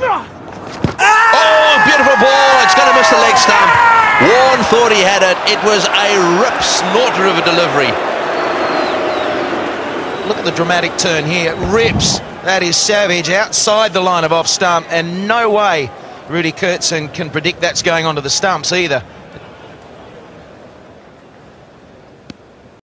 Oh, beautiful ball. It's going to miss the leg stump. Warne thought he had it. It was a rip snorter of a delivery. Look at the dramatic turn here. Rips. That is savage outside the line of off stump, and no way Rudi Koertzen can predict that's going onto the stumps either.